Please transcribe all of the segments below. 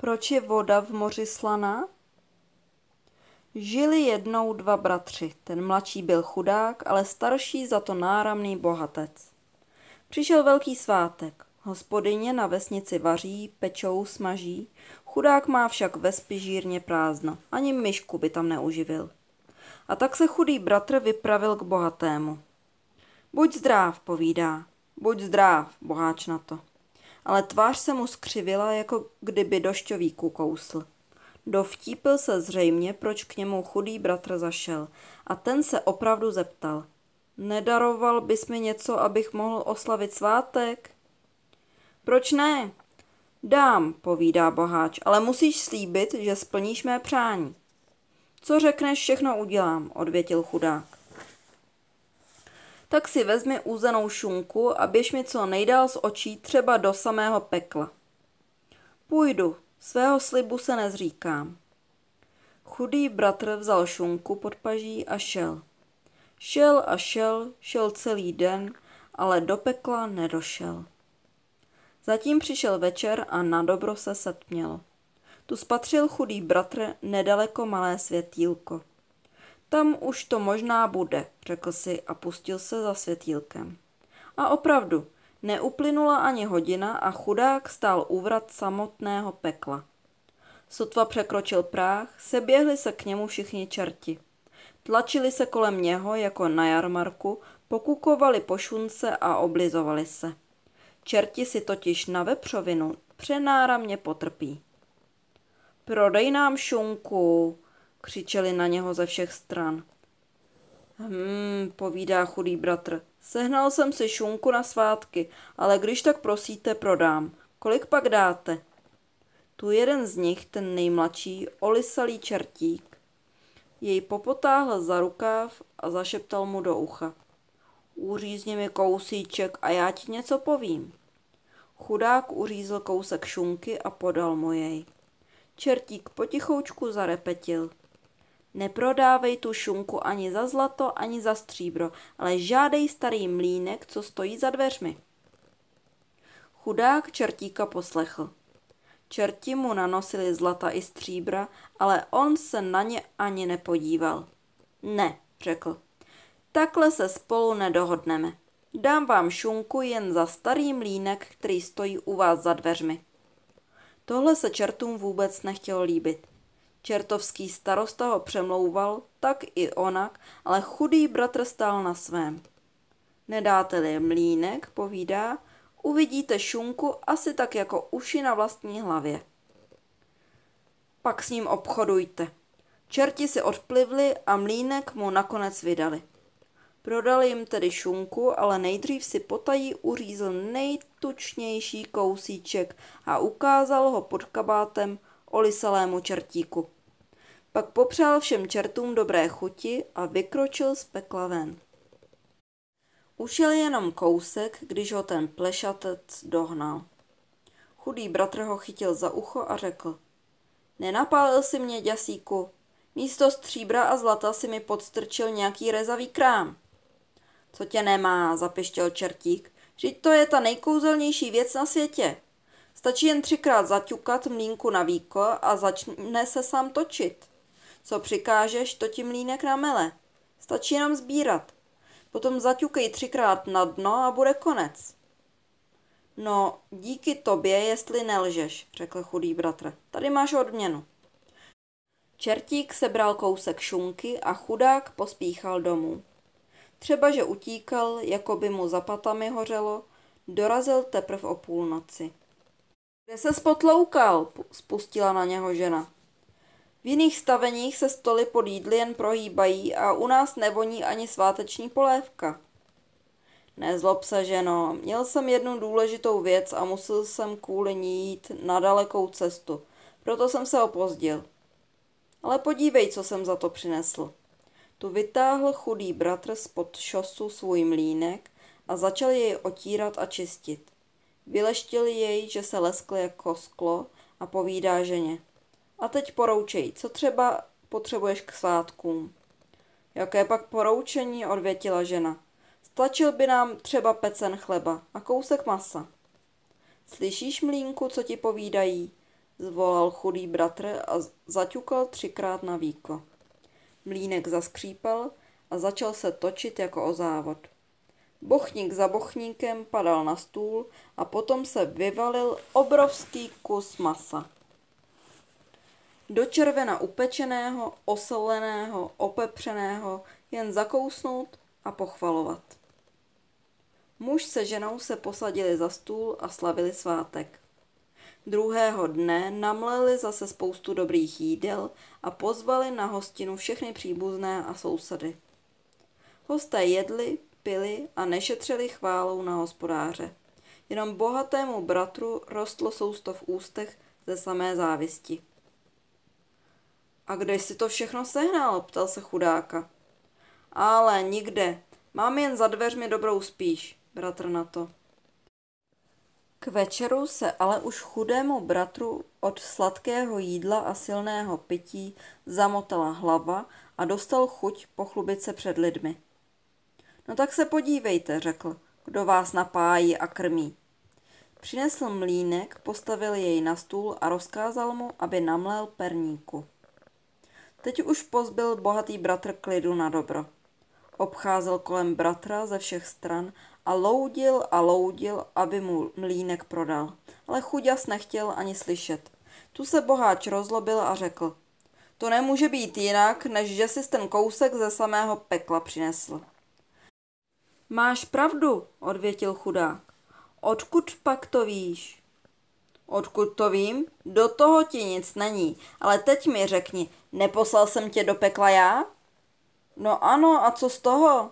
Proč je voda v moři slaná? Žili jednou dva bratři. Ten mladší byl chudák, ale starší za to náramný bohatec. Přišel velký svátek. Hospodyně na vesnici vaří, pečou, smaží. Chudák má však ve spižírně prázdno. Ani myšku by tam neuživil. A tak se chudý bratr vypravil k bohatému. Buď zdrav, povídá. Buď zdrav, boháč na to ale tvář se mu skřivila, jako kdyby došťovíku kousl. Dovtípil se zřejmě, proč k němu chudý bratr zašel a ten se opravdu zeptal. Nedaroval bys mi něco, abych mohl oslavit svátek? Proč ne? Dám, povídá boháč, ale musíš slíbit, že splníš mé přání. Co řekneš, všechno udělám, odvětil chudák tak si vezmi úzenou šunku a běž mi co nejdál z očí, třeba do samého pekla. Půjdu, svého slibu se nezříkám. Chudý bratr vzal šunku pod paží a šel. Šel a šel, šel celý den, ale do pekla nedošel. Zatím přišel večer a na dobro se setmělo. Tu spatřil chudý bratr nedaleko malé světýlko. Tam už to možná bude, řekl si a pustil se za světýlkem. A opravdu, neuplynula ani hodina a chudák stál úvrat samotného pekla. Sotva překročil práh, seběhli se k němu všichni čerti. Tlačili se kolem něho jako na jarmarku, pokukovali po šunce a oblizovali se. Čerti si totiž na vepřovinu přenáramně potrpí. Prodej nám šunku, křičeli na něho ze všech stran. Hm, povídá chudý bratr. Sehnal jsem si šunku na svátky, ale když tak prosíte, prodám. Kolik pak dáte? Tu jeden z nich, ten nejmladší, olisalý čertík, jej popotáhl za rukáv a zašeptal mu do ucha. Uřízni mi kousíček a já ti něco povím. Chudák uřízl kousek šunky a podal mu jej. Čertík potichoučku zarepetil. Neprodávej tu šunku ani za zlato, ani za stříbro, ale žádej starý mlínek, co stojí za dveřmi. Chudák čertíka poslechl. Čerti mu nanosili zlata i stříbra, ale on se na ně ani nepodíval. Ne, řekl. Takhle se spolu nedohodneme. Dám vám šunku jen za starý mlínek, který stojí u vás za dveřmi. Tohle se čertům vůbec nechtělo líbit. Čertovský starosta ho přemlouval, tak i onak, ale chudý bratr stál na svém. Nedáte-li mlínek, povídá, uvidíte šunku asi tak jako uši na vlastní hlavě. Pak s ním obchodujte. Čerti si odplivli a mlínek mu nakonec vydali. Prodali jim tedy šunku, ale nejdřív si potají uřízl nejtučnější kousíček a ukázal ho pod kabátem olisalému čertíku. Pak popřál všem čertům dobré chuti a vykročil z pekla ven. Ušel jenom kousek, když ho ten plešatec dohnal. Chudý bratr ho chytil za ucho a řekl. Nenapálil si mě, děsíku. Místo stříbra a zlata si mi podstrčil nějaký rezavý krám. Co tě nemá, zapištěl čertík. Vždyť to je ta nejkouzelnější věc na světě. Stačí jen třikrát zaťukat mlínku na víko a začne se sám točit. Co přikážeš, to ti mlínek namele. Stačí jenom sbírat. Potom zaťukej třikrát na dno a bude konec. No, díky tobě, jestli nelžeš, řekl chudý bratr. Tady máš odměnu. Čertík sebral kousek šunky a chudák pospíchal domů. Třeba, že utíkal, jako by mu za patami hořelo, dorazil teprve o půlnoci. Kde se spotloukal? spustila na něho žena. V jiných staveních se stoly pod jídly jen prohýbají a u nás nevoní ani sváteční polévka. Nezlob se, ženo, měl jsem jednu důležitou věc a musel jsem kvůli ní jít na dalekou cestu, proto jsem se opozdil. Ale podívej, co jsem za to přinesl. Tu vytáhl chudý bratr spod šosu svůj mlínek a začal jej otírat a čistit. Vyleštil jej, že se leskl jako sklo a povídá ženě. A teď poroučej, co třeba potřebuješ k svátkům. Jaké pak poroučení, odvětila žena. Stlačil by nám třeba pecen chleba a kousek masa. Slyšíš, mlínku, co ti povídají? zvolal chudý bratr a zaťukal třikrát na víko. Mlínek zaskřípal a začal se točit jako o závod. Bochník za bochníkem padal na stůl a potom se vyvalil obrovský kus masa. Do červena upečeného, osoleného, opepřeného, jen zakousnout a pochvalovat. Muž se ženou se posadili za stůl a slavili svátek. Druhého dne namleli zase spoustu dobrých jídel a pozvali na hostinu všechny příbuzné a sousedy. Hosté jedli, pili a nešetřili chválou na hospodáře. Jenom bohatému bratru rostlo sousto v ústech ze samé závisti. A kde jsi to všechno sehnal? ptal se chudáka. Ale nikde. Mám jen za dveřmi dobrou spíš, bratr na to. K večeru se ale už chudému bratru od sladkého jídla a silného pití zamotala hlava a dostal chuť pochlubit se před lidmi. No tak se podívejte, řekl, kdo vás napájí a krmí. Přinesl mlínek, postavil jej na stůl a rozkázal mu, aby namlel perníku. Teď už pozbyl bohatý bratr klidu na dobro. Obcházel kolem bratra ze všech stran a loudil a loudil, aby mu mlínek prodal. Ale chuďas nechtěl ani slyšet. Tu se boháč rozlobil a řekl, to nemůže být jinak, než že si ten kousek ze samého pekla přinesl. Máš pravdu, odvětil chudák. Odkud pak to víš? Odkud to vím? Do toho ti nic není, ale teď mi řekni, neposlal jsem tě do pekla já? No ano, a co z toho?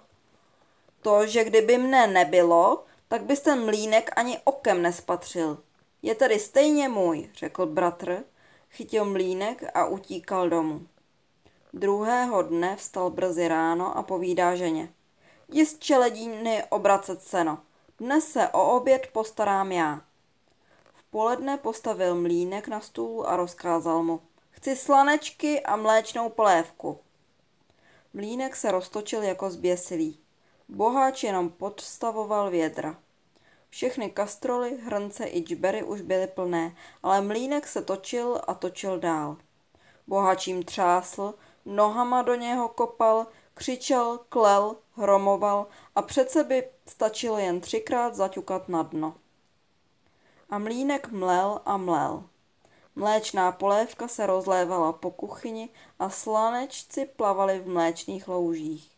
To, že kdyby mne nebylo, tak bys ten mlínek ani okem nespatřil. Je tedy stejně můj, řekl bratr, chytil mlínek a utíkal domů. Druhého dne vstal brzy ráno a povídá ženě. Z čeledíny obracet seno. Dnes se o oběd postarám já. V poledne postavil mlínek na stůl a rozkázal mu. Chci slanečky a mléčnou polévku. Mlínek se roztočil jako zběsilý. Boháč jenom podstavoval vědra. Všechny kastroly, hrnce i džbery už byly plné, ale mlínek se točil a točil dál. Boháč jim třásl, nohama do něho kopal, křičel, klel, hromoval a přece by stačilo jen třikrát zaťukat na dno. A mlínek mlel a mlel. Mléčná polévka se rozlévala po kuchyni a slanečci plavali v mléčných loužích.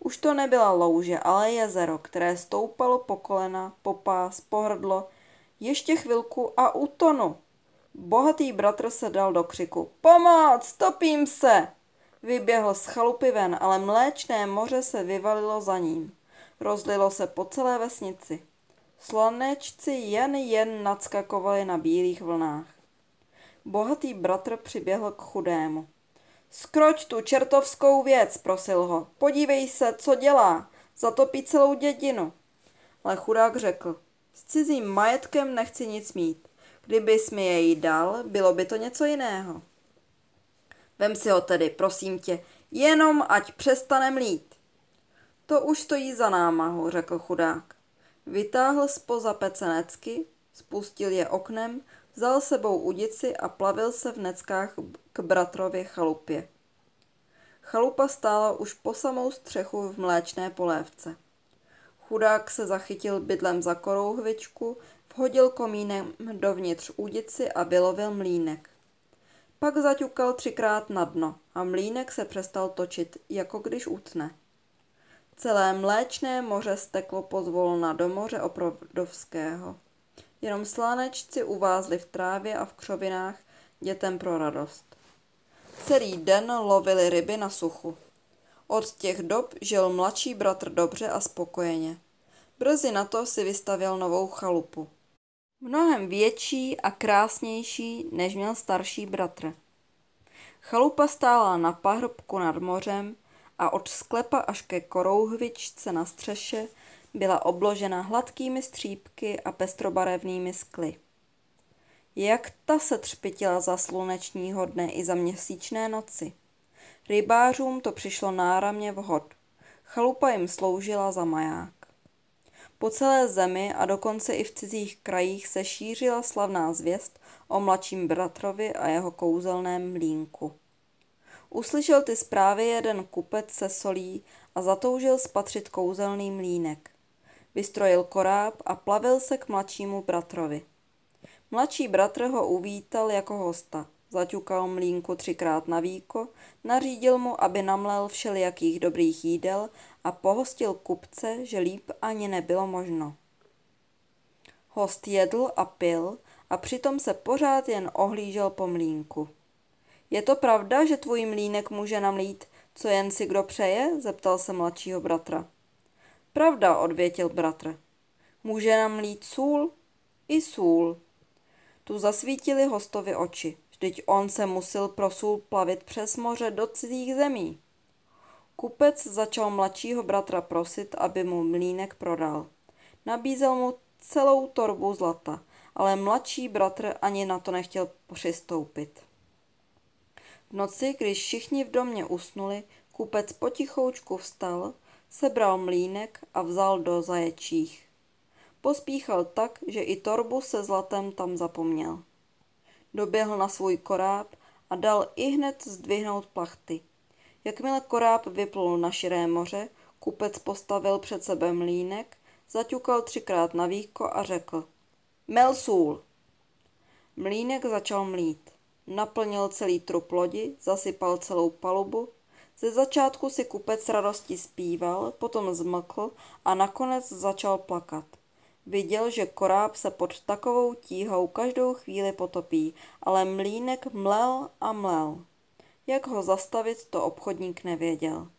Už to nebyla louže, ale jezero, které stoupalo po kolena, po pás, po hrdlo. Ještě chvilku a utonu. Bohatý bratr se dal do křiku. Pomoc, topím se! Vyběhl z chalupy ven, ale mléčné moře se vyvalilo za ním. Rozlilo se po celé vesnici. Slanečci jen jen nadskakovali na bílých vlnách. Bohatý bratr přiběhl k chudému. Skroč tu čertovskou věc, prosil ho. Podívej se, co dělá. Zatopí celou dědinu. Ale chudák řekl. S cizím majetkem nechci nic mít. Kdybys mi jej dal, bylo by to něco jiného. Vem si ho tedy, prosím tě, jenom ať přestane mlít. To už stojí za námahu, řekl chudák. Vytáhl spoza pecenecky, spustil je oknem, vzal sebou udici a plavil se v neckách k bratrově chalupě. Chalupa stála už po samou střechu v mléčné polévce. Chudák se zachytil bydlem za korouhvičku, vhodil komínem dovnitř údici a vylovil mlínek. Pak zaťukal třikrát na dno a mlínek se přestal točit, jako když utne. Celé mléčné moře steklo pozvolna do moře Oprodovského. Jenom slánečci uvázli v trávě a v křovinách dětem pro radost. Celý den lovili ryby na suchu. Od těch dob žil mladší bratr dobře a spokojeně. Brzy na to si vystavěl novou chalupu. Mnohem větší a krásnější, než měl starší bratr. Chalupa stála na pahrbku nad mořem a od sklepa až ke korouhvičce na střeše byla obložena hladkými střípky a pestrobarevnými skly. Jak ta se třpitila za slunečního dne i za měsíčné noci. Rybářům to přišlo náramně vhod. Chalupa jim sloužila za maják. Po celé zemi a dokonce i v cizích krajích se šířila slavná zvěst o mladším bratrovi a jeho kouzelném mlínku. Uslyšel ty zprávy jeden kupec se solí a zatoužil spatřit kouzelný mlínek. Vystrojil koráb a plavil se k mladšímu bratrovi. Mladší bratr ho uvítal jako hosta. Zaťukal mlínku třikrát na víko, nařídil mu, aby namlel všelijakých dobrých jídel a pohostil kupce, že líp ani nebylo možno. Host jedl a pil a přitom se pořád jen ohlížel po mlínku. Je to pravda, že tvůj mlínek může namlít, co jen si kdo přeje? zeptal se mladšího bratra. Pravda, odvětil bratr. Může namlít sůl? I sůl. Tu zasvítili hostovi oči. Vždyť on se musel pro sůl plavit přes moře do cizích zemí. Kupec začal mladšího bratra prosit, aby mu mlínek prodal. Nabízel mu celou torbu zlata, ale mladší bratr ani na to nechtěl přistoupit. V noci, když všichni v domě usnuli, kupec potichoučku vstal, sebral mlínek a vzal do zaječích. Pospíchal tak, že i torbu se zlatem tam zapomněl. Doběhl na svůj koráb a dal i hned zdvihnout plachty. Jakmile koráb vyplul na širé moře, kupec postavil před sebe mlínek, zaťukal třikrát na výko a řekl Mel sůl. Mlínek začal mlít. Naplnil celý trup lodi, zasypal celou palubu. Ze začátku si kupec radosti zpíval, potom zmlkl a nakonec začal plakat. Viděl, že koráb se pod takovou tíhou každou chvíli potopí, ale mlínek mlel a mlel. Jak ho zastavit, to obchodník nevěděl.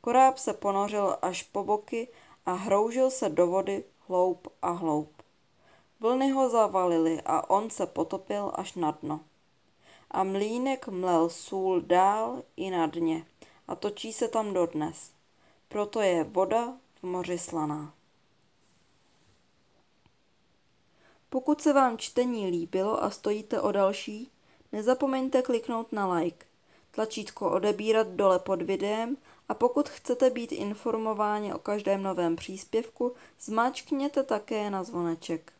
Koráb se ponořil až po boky a hroužil se do vody hloub a hloub. Vlny ho zavalily a on se potopil až na dno. A mlínek mlel sůl dál i na dně a točí se tam dodnes. Proto je voda v moři slaná. Pokud se vám čtení líbilo a stojíte o další, nezapomeňte kliknout na like, tlačítko odebírat dole pod videem a pokud chcete být informováni o každém novém příspěvku, zmáčkněte také na zvoneček.